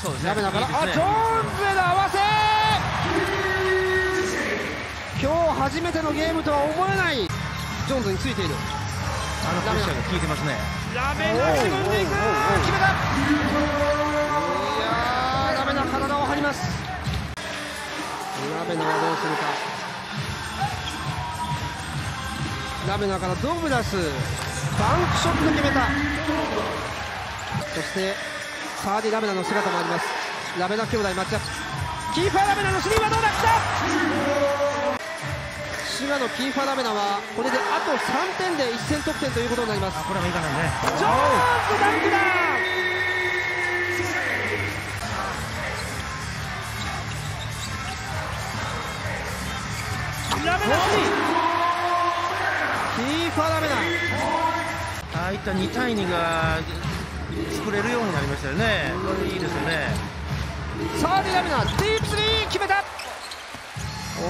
そうですね。ラベナから、ね。あジョーンズへの合わせ。今日初めてのゲームとは思えない。ジョーンズについている。あのプレッシャーが効いてますね。ラベナ自分でいく。決めた。いやーラベナ体を張ります。ラベナはどうするか。ラベナからドグラス。バンクショット決めた。そしてサーディ・ラベナの姿もあります。ラベナ兄弟マッチアップキーファー・ラベナのスリーはどうだ来た？滋賀のキーファー・ラベナはこれであと3点で1戦得点ということになります。これはいかないね。ジョーンズダンクだ！ラベナスリーキーファーラベナ。ああいった2対2が作れるようになりましたよね。これいいですよね。サーディラベナディープスリー決めた。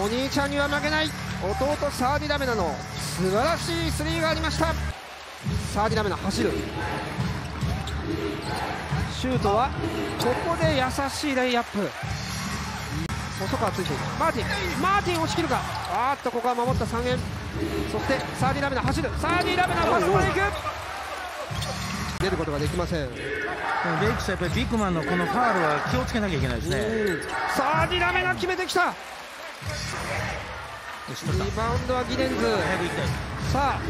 お兄ちゃんには負けない。弟サーディラベナの素晴らしいスリーがありました。サーディラベナ走る。シュートはここで優しいレイアップ。細川ついているマーティン。マーティン押し切るか。あーっとここは守った三遠そしてサーディラベナ走る。サーディラベナファストブレイク止めることができません。レイクスはやっぱりビッグマンのこのファールは気をつけなきゃいけないですね。うんサーディラベナ決めてきた。リバウンドはギレンズ。さあ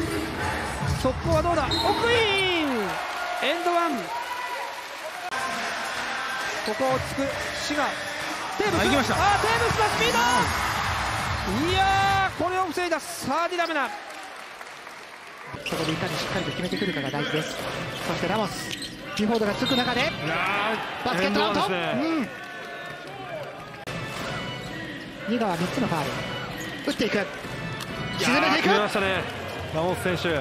速攻はどうだ？奥イン！ And one。ここをつく滋賀。テーブス。あ行きました。あテーブスのスピード！いやーこれを防いだ。サーディラメナそこでいかにしっかりと決めてくるかが大事です。そしてラモスビュフォードがつく中でバスケットアウト、うん。二川3つのファール。打っていく。沈めていく。ましたね。ラモス選手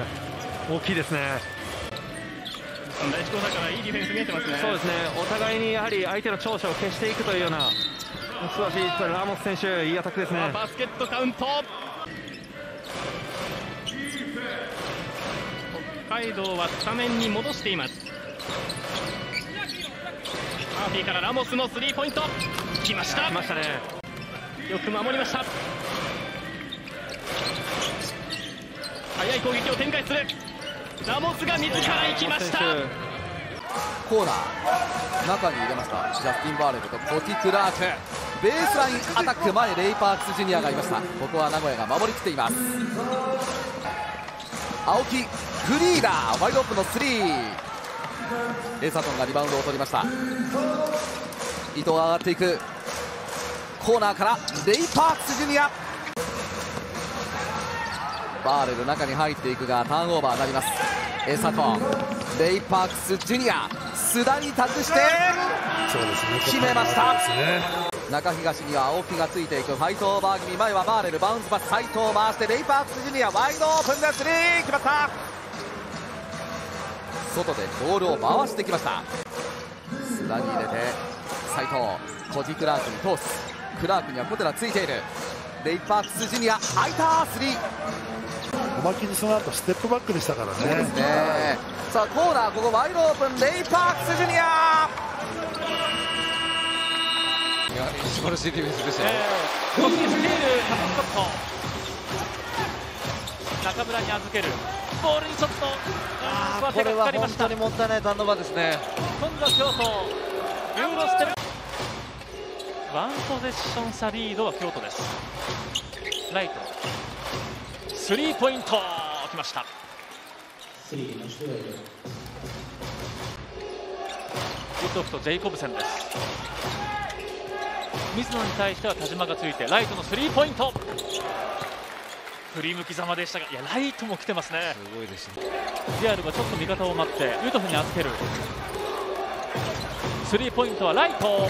大きいですね。第1クォーターからいいディフェンス見えてますね。そうですね。お互いにやはり相手の長所を消していくというような素晴らしいラモス選手いいアタックですね。バスケットカウント海道はスタメンに戻しています。マーフィーからラモスのスリーポイント。来ました。来ましたね。よく守りました。速い攻撃を展開する。ラモスが自ら行きました。コーナー中に入れました。ジャスティン・バーレルとコティ・クラーク。ベースラインアタック前レイ・パークスジュニアがいました。ここは名古屋が守りきっています青木フリーダーワイドオープンのスリー。エサトンがリバウンドを取りました。伊藤が上がっていく。コーナーからレイ・パークスジュニア。バーレル中に入っていくがターンオーバーになります。エサトンレイ・パークスジュニア。須田に託して決めました中東には青木がついていく。ファイトオーバー気味。前はバーレル。バウンズパス。斉藤を回してレイ・パークスジュニア。ワイドオープンでスリー決まった。外でボールを回してきました。須田に入れて斉藤コジクラークに通す。クラークには小寺ついている。レイ・パークスジュニア空いた。スリー。おまけにその後ステップバックでしたからね。そうですね。さあコーナー。ここワイドオープン。レイ・パークスジュニア素晴らしいディフェンスでしたよ、動きにステールタップショット中村に預けるボールにちょっとあーこれは本当にもったいないターンオーバーですね今度は京都ユーロステルワンポゼッション差リードは京都ですライトスリーポイントきましたウッドフとジェイコブセンです水野に対しては田島がついてライトのスリーポイント。振り向きざまでしたがいやライトも来てますね。すごいですね。リアルがちょっと味方を待ってユトフに預ける。スリーポイントはライト。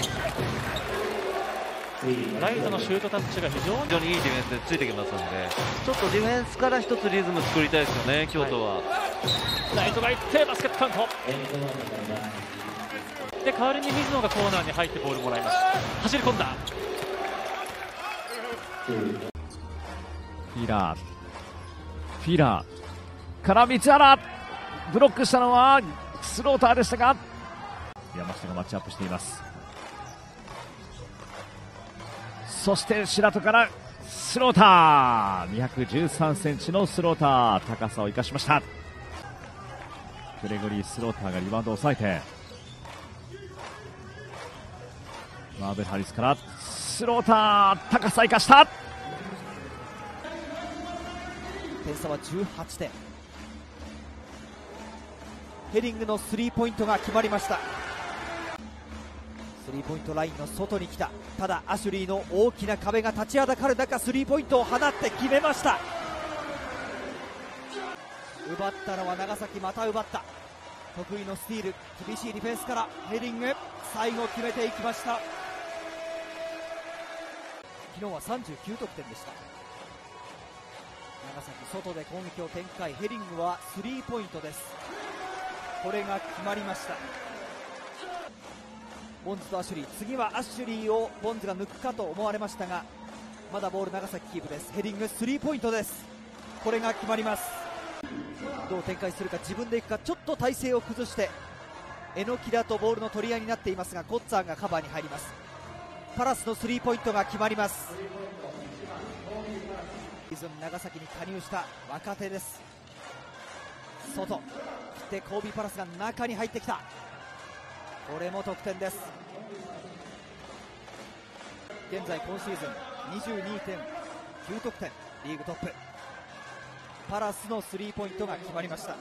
ライトのシュートタッチが非常にいいディフェンスでついてきますので。ちょっとディフェンスから一つリズム作りたいですよね京都は、ライトが行ってバスケットカウントで代わりに水野がコーナーに入ってボールもらいます走り込んだフィラー。フィラー。から三原。ブロックしたのはスローターでしたが、山下がマッチアップしています。そして白戸からスローター213センチのスローター高さを生かしましたグレゴリー・スローターがリバウンドを抑えてマーベル・ハリスからスローター高さ生かした。点差は18点。ヘリングのスリーポイントが決まりました。スリーポイントラインの外に来た。ただアシュリーの大きな壁が立ちはだかる中スリーポイントを放って決めました。奪ったのは長崎また奪った。得意のスティール厳しいディフェンスからヘディング最後決めていきました。昨日は39得点でした。長崎外で攻撃を展開ヘディングはスリーポイントです。これが決まりました。ボンズとアシュリー次はアシュリーをボンズが抜くかと思われましたがまだボール長崎キープです。ヘディングスリーポイントです。これが決まります。どう展開するか自分でいくかちょっと体勢を崩して榎木だとボールの取り合いになっていますがコッツァーがカバーに入ります。パラスのスリーポイントが決まります。長崎に加入した若手です。外切ってコービーパラスが中に入ってきた。これも得点です。現在今シーズン22.9得点リーグトップ。パラスのスリーポイントが決まりました。